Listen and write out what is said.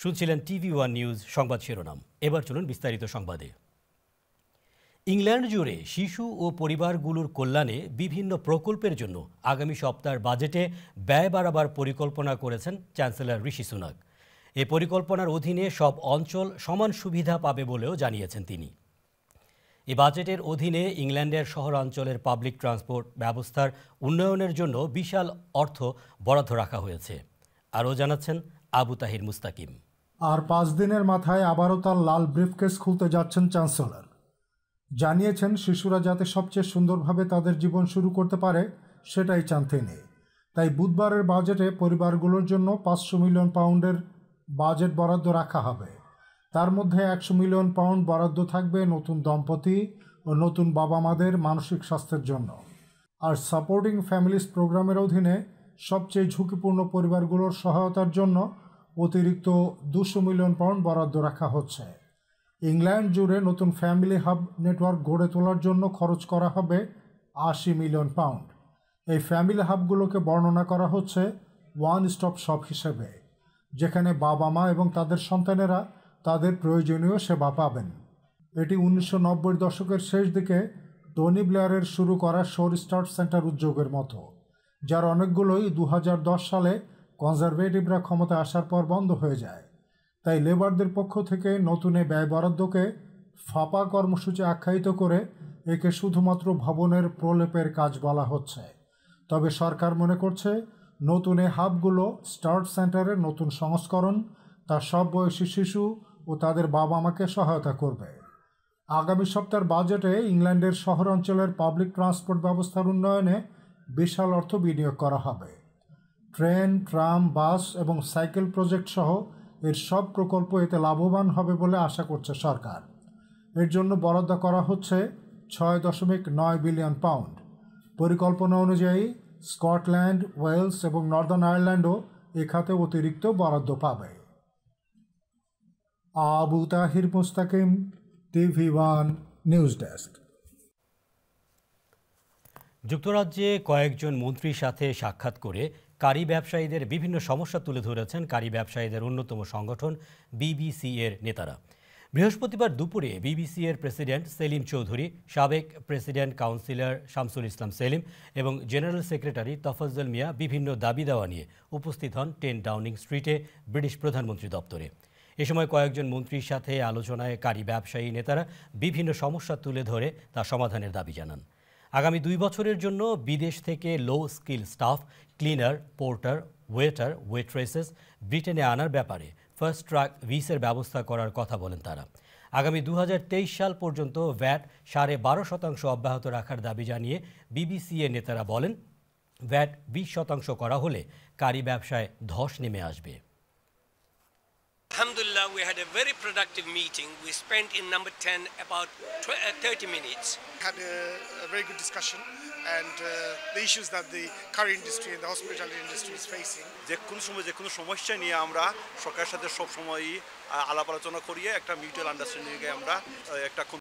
শুনছিলেন TV one news সংবাদ শিরোনাম। এবার চলুন বিস্তারিত সংবাদে। ইংল্যান্ড জুড়ে শিশু ও পরিবারগুলোর কল্যাণে বিভিন্ন প্রকল্পের জন্য আগামী সপ্তাহের বাজেটে ব্যয় বাড়াবার পরিকল্পনা করেছেন চ্যান্সেলর ঋষি সুনাক। এ পরিকল্পনার অধীনে সব অঞ্চল সমান সুবিধা পাবে বলেও জানিয়েছেন তিনি। এ বাজেটের অধীনে ইংল্যান্ডের শহরাঞ্চলের পাবলিক ট্রান্সপোর্ট ব্যবস্থার উন্নয়নের জন্য বিশাল অর্থ বরাদ্দ রাখা হয়েছে, আরও জানাচ্ছেন আবু তাহির মুস্তাকিম। আর পাঁচ দিনের মাথায় আবারও তার লাল ব্রিফকেস খুলতে যাচ্ছেন চ্যান্সেলর। জানিয়েছেন, শিশুরা যাতে সবচেয়ে সুন্দরভাবে তাদের জীবন শুরু করতে পারে, সেটাই চান তিনি। তাই বুধবারের বাজেটে পরিবারগুলোর জন্য পাঁচশো মিলিয়ন পাউন্ডের বাজেট বরাদ্দ রাখা হবে। তার মধ্যে একশো মিলিয়ন পাউন্ড বরাদ্দ থাকবে নতুন দম্পতি ও নতুন বাবা মাদের মানসিক স্বাস্থ্যের জন্য। আর সাপোর্টিং ফ্যামিলিস প্রোগ্রামের অধীনে সবচেয়ে ঝুঁকিপূর্ণ পরিবারগুলোর সহায়তার জন্য অতিরিক্ত দুশো মিলিয়ন পাউন্ড বরাদ্দ রাখা হচ্ছে। ইংল্যান্ড জুড়ে নতুন ফ্যামিলি হাব নেটওয়ার্ক গড়ে তোলার জন্য খরচ করা হবে আশি মিলিয়ন পাউন্ড। এই ফ্যামিলি হাবগুলোকে বর্ণনা করা হচ্ছে ওয়ান স্টপ শপ হিসেবে, যেখানে বাবা মা এবং তাদের সন্তানেরা তাদের প্রয়োজনীয় সেবা পাবেন। এটি উনিশশো নব্বই দশকের শেষ দিকে টনি ব্লেয়ারের শুরু করা শোর স্টার্ট সেন্টার উদ্যোগের মতো, যার অনেকগুলোই দু হাজার দশ সালে কনজারভেটিভরা ক্ষমতা আসার পর বন্ধ হয়ে যায়। তাই লেবারদের পক্ষ থেকে নতুন এই ব্যয় বরাদ্দকে ফাঁপা কর্মসূচি আখ্যায়িত করে একে শুধুমাত্র ভবনের প্রলেপের কাজ বলা হচ্ছে। তবে সরকার মনে করছে, নতুন এই হাবগুলো স্টার্ট সেন্টারের নতুন সংস্করণ তা সব বয়সী শিশু ও তাদের বাবা মাকে সহায়তা করবে। আগামী সপ্তাহের বাজেটে ইংল্যান্ডের শহর অঞ্চলের পাবলিক ট্রান্সপোর্ট ব্যবস্থার উন্নয়নে বিশাল অর্থ বিনিয়োগ করা হবে। ট্রেন, ট্রাম, বাস এবং সাইকেল প্রজেক্ট সহ এর সব প্রকল্প এতে লাভবান হবে বলে আশা করছে সরকার। এর জন্য বরাদ্দ করা হচ্ছে ছয় দশমিক নয় বিলিয়ন পাউন্ড। পরিকল্পনা অনুযায়ী স্কটল্যান্ড, ওয়েলস এবং নর্দার্ন আয়ারল্যান্ডও এ খাতে অতিরিক্ত বরাদ্দ পাবে। Abu Tahir Mustakim, TV one news desk. যুক্তরাজ্যে কয়েকজন মন্ত্রীর সাথে সাক্ষাৎ করে কারি ব্যবসায়ীদের বিভিন্ন সমস্যা তুলে ধরেছেন কারি ব্যবসায়ীদের অন্যতম সংগঠন বিবিসি এর নেতারা। বৃহস্পতিবার দুপুরে বিবিসি এর প্রেসিডেন্ট সেলিম চৌধুরী, সাবেক প্রেসিডেন্ট কাউন্সিলর শামসুল ইসলাম সেলিম এবং জেনারেল সেক্রেটারি তফাজ্জল মিয়া বিভিন্ন দাবি দেওয়া নিয়ে উপস্থিত হন টেন ডাউনিং স্ট্রিটে ব্রিটিশ প্রধানমন্ত্রী দপ্তরে। এ সময় কয়েকজন মন্ত্রীর সাথে আলোচনায় কারি ব্যবসায়ী নেতারা বিভিন্ন সমস্যা তুলে ধরে তা সমাধানের দাবি জানান। আগামী দুই বছরের জন্য বিদেশ থেকে low skill staff cleaner porter waiter waitresses ব্রিটেনে আনার ব্যাপারে ফার্স্ট ট্রাক ভিসের ব্যবস্থা করার কথা বলেন তারা। আগামী দু হাজার তেইশ সাল পর্যন্ত ভ্যাট সাড়ে বারো শতাংশ অব্যাহত রাখার দাবি জানিয়ে বিবিসি এর নেতারা বলেন ভ্যাট বিশ শতাংশ করা হলে কারি ব্যবসায় ধস নেমে আসবে। Alhamdulillah, we had a very productive meeting. We spent in number 10 about 20, uh, 30 minutes. had a, a very good discussion and uh, the issues that the car industry and the hospitality industry is facing. যে কোনো সময় যে কোনো সমস্যা নিয়ে আমরা সরকারের সাথে সব সময়ই আলাপ আলোচনা করিয়ে একটা মিউচুয়াল আন্ডারস্ট্যান্ডিংয়ে আমরা একটা